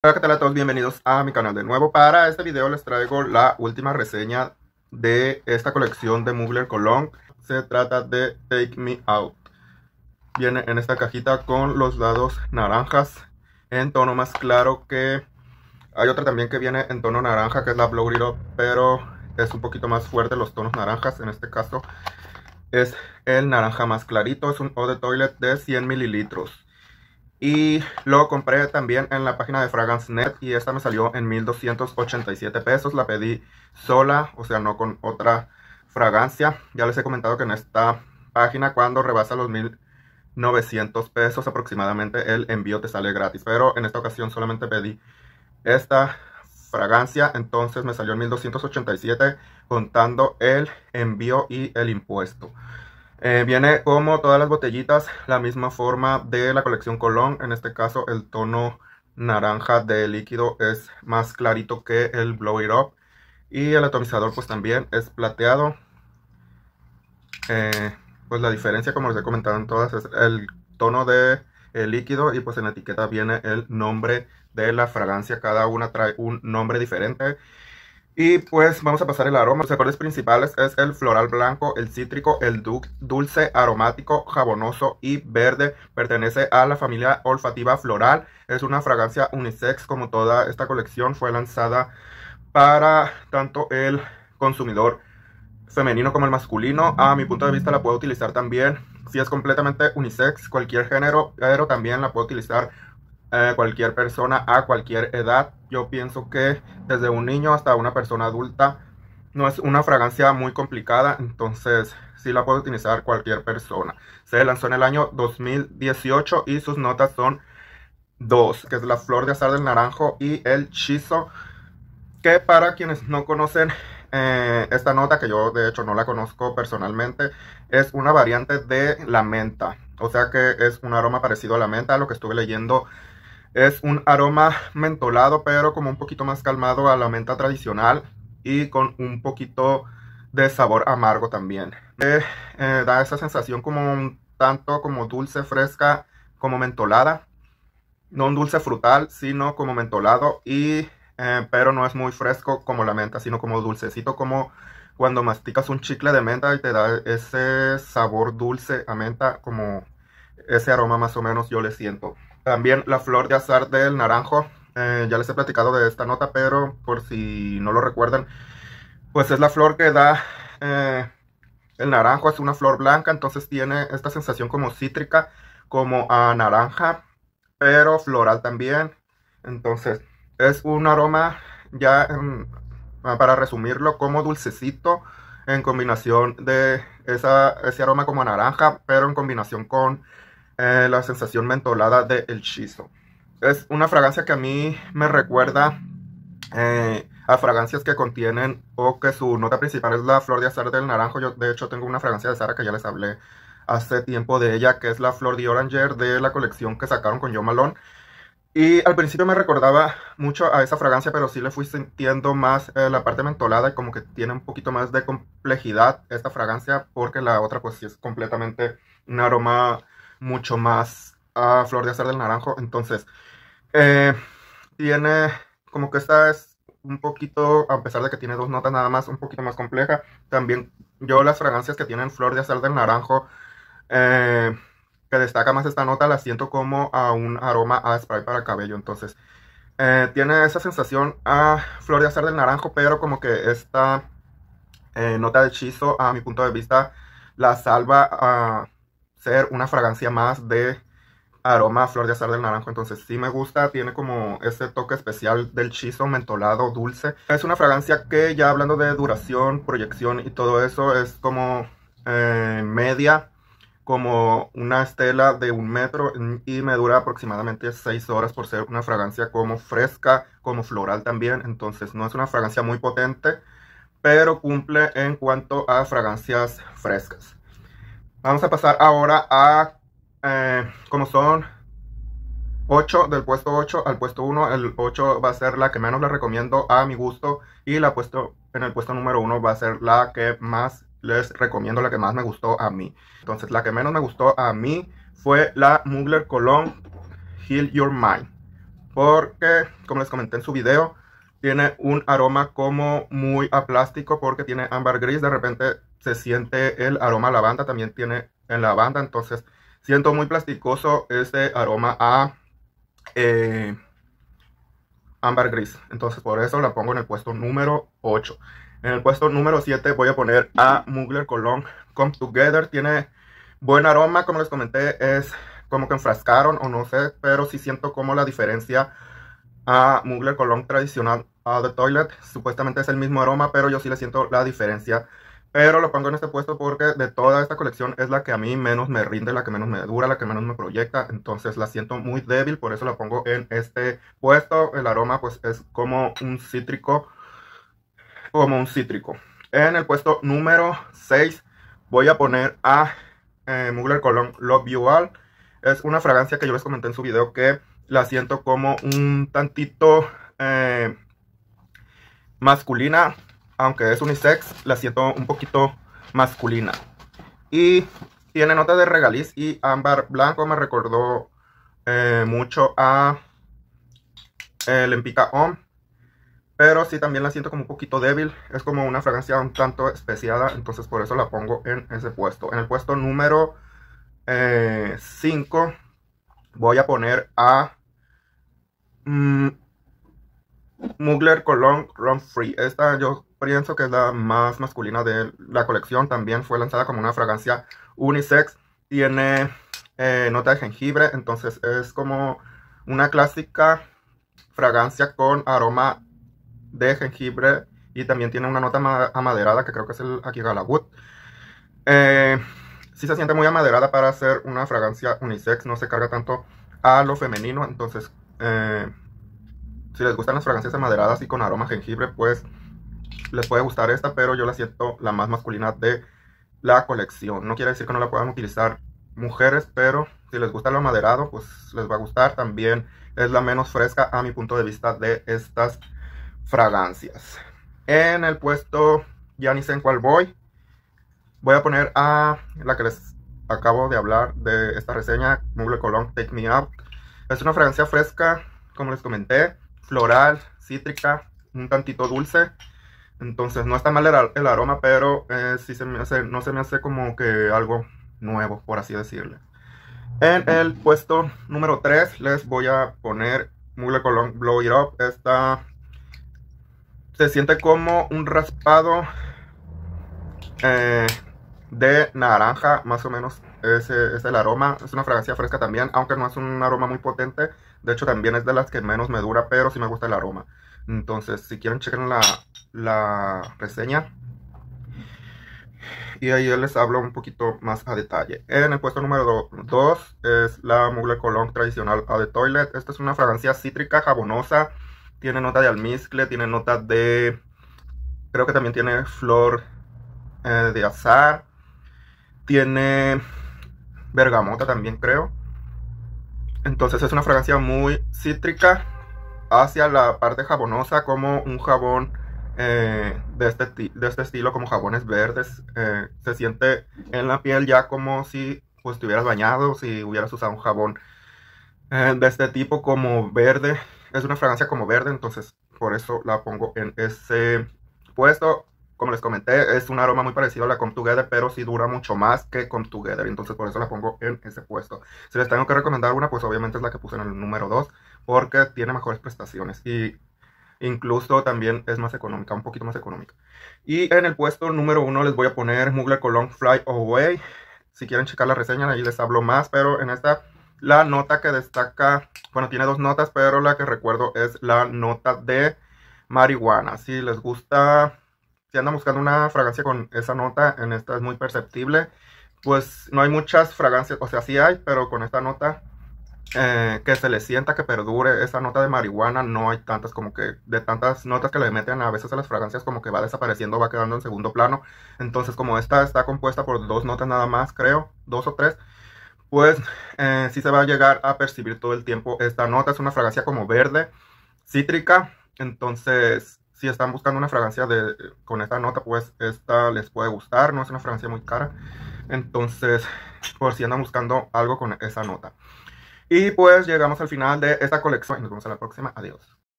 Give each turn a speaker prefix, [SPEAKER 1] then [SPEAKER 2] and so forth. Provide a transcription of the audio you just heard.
[SPEAKER 1] Hola qué tal a todos, bienvenidos a mi canal de nuevo. Para este video les traigo la última reseña de esta colección de Mugler Cologne. Se trata de Take Me Out. Viene en esta cajita con los lados naranjas en tono más claro que... Hay otra también que viene en tono naranja que es la Blow It Up, pero es un poquito más fuerte los tonos naranjas. En este caso es el naranja más clarito, es un Eau de Toilet de 100 mililitros. Y lo compré también en la página de Fragrance Net y esta me salió en 1287 pesos. La pedí sola, o sea, no con otra fragancia. Ya les he comentado que en esta página cuando rebasa los 1900 pesos aproximadamente el envío te sale gratis. Pero en esta ocasión solamente pedí esta fragancia, entonces me salió en 1287 contando el envío y el impuesto. Eh, viene como todas las botellitas, la misma forma de la colección Colón. En este caso el tono naranja de líquido es más clarito que el Blow It Up. Y el atomizador pues también es plateado. Eh, pues la diferencia como les he comentado en todas es el tono de líquido y pues en la etiqueta viene el nombre de la fragancia. Cada una trae un nombre diferente. Y pues vamos a pasar el aroma. Los acordes principales es el floral blanco, el cítrico, el dulce, aromático, jabonoso y verde. Pertenece a la familia olfativa floral. Es una fragancia unisex como toda esta colección. Fue lanzada para tanto el consumidor femenino como el masculino. A mi punto de vista la puedo utilizar también si es completamente unisex, cualquier género, pero también la puedo utilizar eh, cualquier persona a cualquier edad. Yo pienso que desde un niño hasta una persona adulta no es una fragancia muy complicada, entonces sí la puede utilizar cualquier persona. Se lanzó en el año 2018 y sus notas son dos, que es la flor de azar del naranjo y el chizo, que para quienes no conocen eh, esta nota, que yo de hecho no la conozco personalmente, es una variante de la menta. O sea que es un aroma parecido a la menta, lo que estuve leyendo es un aroma mentolado, pero como un poquito más calmado a la menta tradicional y con un poquito de sabor amargo también. Eh, eh, da esa sensación como un tanto como dulce fresca, como mentolada. No un dulce frutal, sino como mentolado y eh, pero no es muy fresco como la menta, sino como dulcecito como cuando masticas un chicle de menta y te da ese sabor dulce a menta, como ese aroma más o menos yo le siento. También la flor de azar del naranjo. Eh, ya les he platicado de esta nota, pero por si no lo recuerdan, pues es la flor que da eh, el naranjo. Es una flor blanca, entonces tiene esta sensación como cítrica, como a naranja, pero floral también. Entonces es un aroma ya em, para resumirlo como dulcecito en combinación de ese aroma como a naranja, pero en combinación con eh, la sensación mentolada del el chizo. Es una fragancia que a mí me recuerda eh, a fragancias que contienen o que su nota principal es la flor de azar del naranjo. Yo de hecho tengo una fragancia de Sara que ya les hablé hace tiempo de ella, que es la flor de Oranger de la colección que sacaron con Jo Malone. Y al principio me recordaba mucho a esa fragancia, pero sí le fui sintiendo más eh, la parte mentolada y como que tiene un poquito más de complejidad esta fragancia, porque la otra pues sí es completamente un aroma mucho más a flor de azar del naranjo. Entonces, eh, tiene como que esta es un poquito, a pesar de que tiene dos notas nada más, un poquito más compleja. También yo las fragancias que tienen flor de azar del naranjo, eh, que destaca más esta nota, la siento como a un aroma a spray para cabello. Entonces, eh, tiene esa sensación a flor de azar del naranjo, pero como que esta nota de hechizo, a mi punto de vista, la salva a ser una fragancia más de aroma flor de azar del naranjo. Entonces sí me gusta, tiene como ese toque especial del chizo mentolado dulce. Es una fragancia que ya hablando de duración, proyección y todo eso, es como eh, media, como una estela de un metro y me dura aproximadamente 6 horas por ser una fragancia como fresca, como floral también. Entonces no es una fragancia muy potente, pero cumple en cuanto a fragancias frescas. Vamos a pasar ahora a, eh, como son 8 del puesto 8 al puesto 1. El 8 va a ser la que menos le recomiendo a mi gusto. Y la puesto en el puesto número 1 va a ser la que más les recomiendo, la que más me gustó a mí. Entonces, la que menos me gustó a mí fue la Mugler Cologne Heal Your Mind. porque, como les comenté en su video, tiene un aroma como muy a plástico porque tiene ámbar gris. De repente se siente el aroma a lavanda, también tiene en lavanda. Entonces siento muy plasticoso este aroma a eh, ámbar gris. Entonces por eso la pongo en el puesto número 8. En el puesto número 7 voy a poner a Mugler Cologne Come Together. Tiene buen aroma, como les comenté, es como que enfrascaron o no sé, pero sí siento como la diferencia a Mugler Cologne tradicional a The Toilet. Supuestamente es el mismo aroma, pero yo sí le siento la diferencia. Pero lo pongo en este puesto porque de toda esta colección es la que a mí menos me rinde, la que menos me dura, la que menos me proyecta. Entonces la siento muy débil, por eso la pongo en este puesto. El aroma pues es como un cítrico, como un cítrico. En el puesto número 6 voy a poner a eh, Mugler Cologne Love You All. Es una fragancia que yo les comenté en su video que la siento como un tantito eh, masculina, aunque es unisex, la siento un poquito masculina. Y tiene nota de regaliz y ámbar blanco, me recordó eh, mucho a el Empika Homme. Pero sí también la siento como un poquito débil. Es como una fragancia un tanto especiada. Entonces por eso la pongo en ese puesto. En el puesto número 5 eh, voy a poner a mm, Mugler Cologne Run Free. Esta yo pienso que es la más masculina de la colección. También fue lanzada como una fragancia unisex. Tiene eh, nota de jengibre. Entonces es como una clásica fragancia con aroma de jengibre. Y también tiene una nota amaderada que creo que es el Akigala Wood. Eh, sí se siente muy amaderada para hacer una fragancia unisex. No se carga tanto a lo femenino. Entonces... Eh, si les gustan las fragancias amaderadas y con aroma jengibre, pues les puede gustar esta, pero yo la siento la más masculina de la colección. No quiere decir que no la puedan utilizar mujeres, pero si les gusta lo amaderado, pues les va a gustar. También es la menos fresca a mi punto de vista de estas fragancias. En el puesto, ya ni sé en cuál voy. Voy a poner a la que les acabo de hablar de esta reseña, Mouble Cologne Take Me Out. Es una fragancia fresca, como les comenté floral, cítrica, un tantito dulce. Entonces no está mal el, aroma, pero eh, sí se me hace, no se me hace como que algo nuevo, por así decirle. En el puesto número 3 les voy a poner Mule Cologne Blow It Up. Esta se siente como un raspado eh, de naranja, más o menos. Ese es el aroma. Es una fragancia fresca también, aunque no es un aroma muy potente. De hecho, también es de las que menos me dura, pero sí me gusta el aroma. Entonces, si quieren, chequen la, la reseña. Y ahí les hablo un poquito más a detalle. En el puesto número 2 es la Mugler Cologne tradicional a The Toilet. Esta es una fragancia cítrica jabonosa. Tiene nota de almizcle, tiene nota de... Creo que también tiene flor eh, de azar. Tiene bergamota también, creo. Entonces es una fragancia muy cítrica hacia la parte jabonosa como un jabón eh, de, este, de este estilo, como jabones verdes. Eh, se siente en la piel ya como si pues, te hubieras bañado, si hubieras usado un jabón eh, de este tipo como verde. Es una fragancia como verde, entonces por eso la pongo en ese puesto como les comenté, es un aroma muy parecido a la Come Together, pero sí dura mucho más que Come Together. Entonces por eso la pongo en ese puesto. Si les tengo que recomendar una, pues obviamente es la que puse en el número 2, porque tiene mejores prestaciones. Y incluso también es más económica, un poquito más económica. Y en el puesto número 1 les voy a poner Mugler Cologne Fly Away. Si quieren checar la reseña, ahí les hablo más, pero en esta la nota que destaca, bueno, tiene dos notas, pero la que recuerdo es la nota de marihuana. Si les gusta si andan buscando una fragancia con esa nota, en esta es muy perceptible. Pues no hay muchas fragancias, o sea, sí hay, pero con esta nota eh, que se le sienta que perdure esa nota de marihuana, no hay tantas como que de tantas notas que le meten a veces a las fragancias como que va desapareciendo, va quedando en segundo plano. Entonces como esta está compuesta por dos notas nada más, creo, dos o tres, pues eh, sí se va a llegar a percibir todo el tiempo esta nota. Es una fragancia como verde, cítrica, entonces si están buscando una fragancia de, con esta nota, pues esta les puede gustar. No es una fragancia muy cara. Entonces, por si andan buscando algo con esa nota. Y pues llegamos al final de esta colección. Nos vemos a la próxima. Adiós.